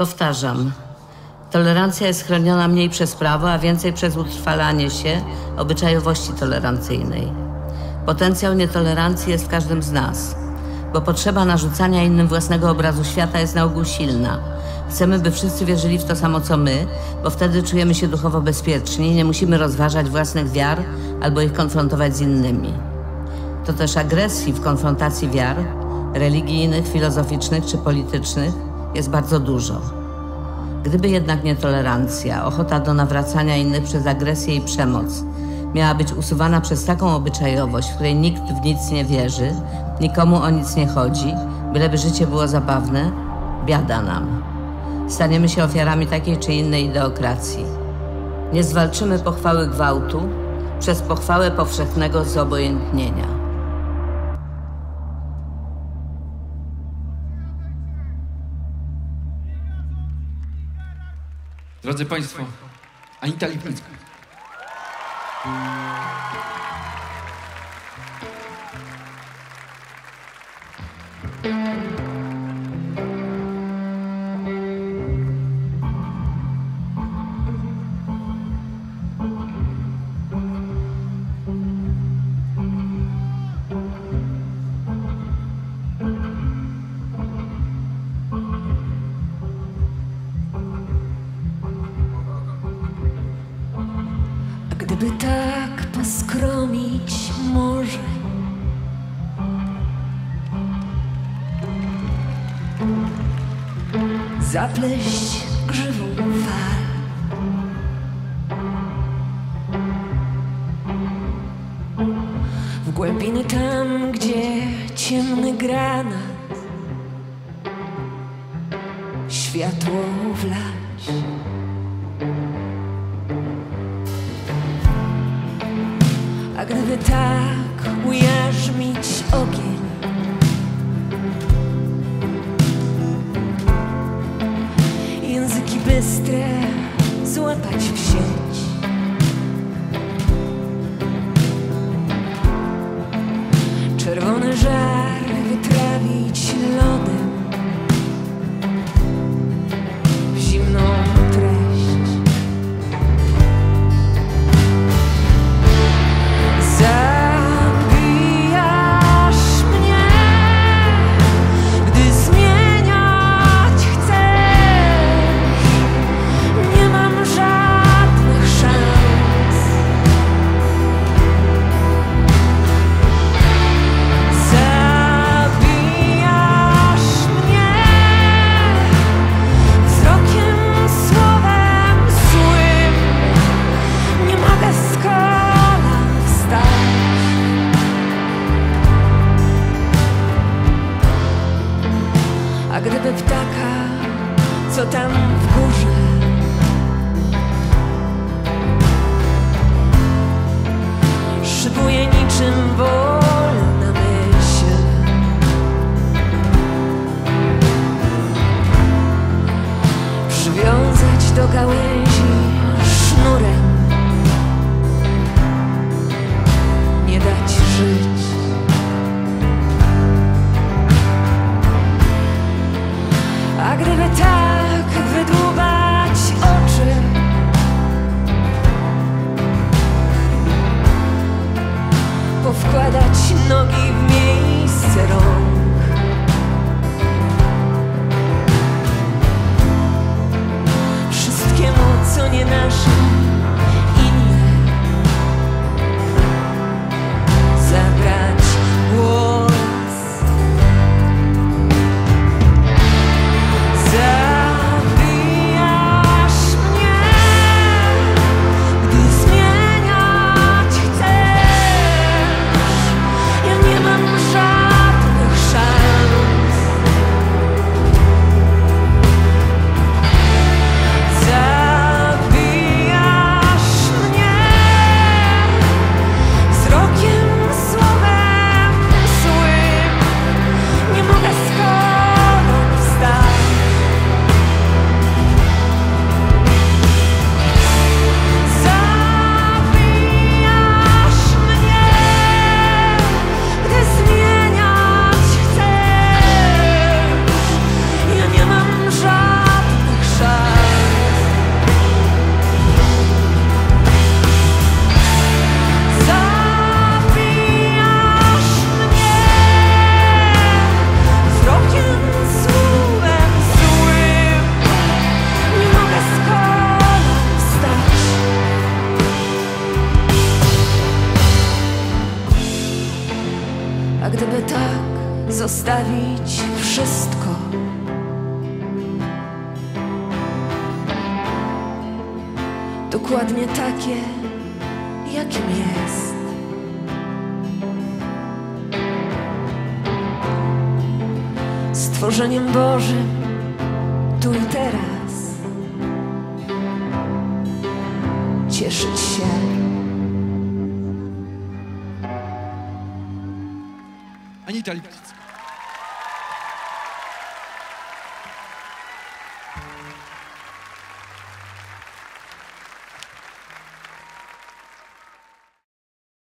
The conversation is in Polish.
Powtarzam. Tolerancja jest chroniona mniej przez prawo, a więcej przez utrwalanie się obyczajowości tolerancyjnej. Potencjał nietolerancji jest w każdym z nas, bo potrzeba narzucania innym własnego obrazu świata jest na ogół silna. Chcemy, by wszyscy wierzyli w to samo co my, bo wtedy czujemy się duchowo bezpieczni i nie musimy rozważać własnych wiar albo ich konfrontować z innymi. To też agresji w konfrontacji wiar, religijnych, filozoficznych czy politycznych, jest bardzo dużo. Gdyby jednak nietolerancja, ochota do nawracania innych przez agresję i przemoc miała być usuwana przez taką obyczajowość, w której nikt w nic nie wierzy, nikomu o nic nie chodzi, byleby życie było zabawne, biada nam. Staniemy się ofiarami takiej czy innej ideokracji. Nie zwalczymy pochwały gwałtu przez pochwałę powszechnego zobojętnienia. Drodzy Państwo, Anita Lipnicka. A Zapleść grzywą fal. W głębiny tam, gdzie ciemny granat Światło wlać. A gdyby tak ujarzmić ogień bystre złapać w Gdyby ptaka, co tam w górze? Szybuje niczym wolna zostawić wszystko. Dokładnie takie, jakim jest. Stworzeniem Bożym, tu i teraz. Cieszyć się. Anita Lipnicka.